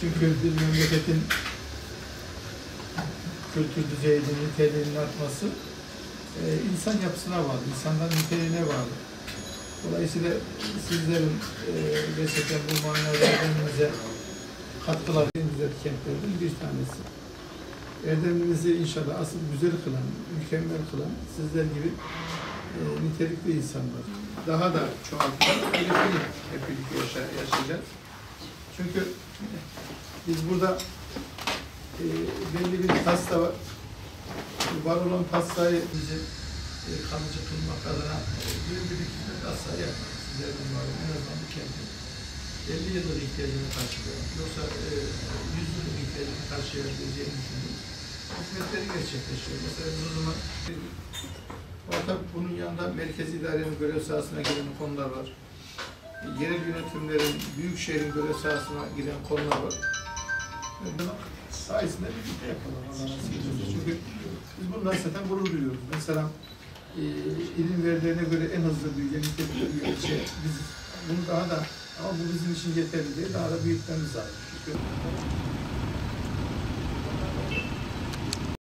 çünkü bir memleketin kültür düzeyinin, niteliğinin artması e, insan yapısına bağlı, insanların niteliğine bağlı. Dolayısıyla sizlerin e, gerçekten bu manada erdemimize katkılar güzel kentlerden bir tanesi. Erdemimizi inşallah asıl güzel kılan, mükemmel kılan sizler gibi e, nitelikli insanlar. Daha da çoğaltıp hep birlikte yaşa, yaşayacağız. Çünkü biz burada e, belli bir tasla var. Var olan taslayı bizi e, kalıcı kılmak adına e, bir birlikte tasla yapmak. Sizlerin var en azından bu kentin 50 yıllık ihtiyacını karşılıyor. Yoksa e, 100 yıllık ihtiyacını karşılayabileceğini düşünüyorum. Hizmetleri gerçekleşiyor. Mesela biz o zaman ama tabii bunun yanında merkezi idarenin görev sahasına giren konular var. Yerel yönetimlerin, büyük şehrin görev sahasına giren konular var. Ve bunu sayesinde birlikte yapalım. Çünkü biz bundan zaten gurur duyuyoruz. Mesela e, ilim verilerine göre en hızlı büyüyen, nitelikli büyüyen şey biz bunu daha da ama bu bizim için yeterli değil, daha da büyütmemiz lazım. Çünkü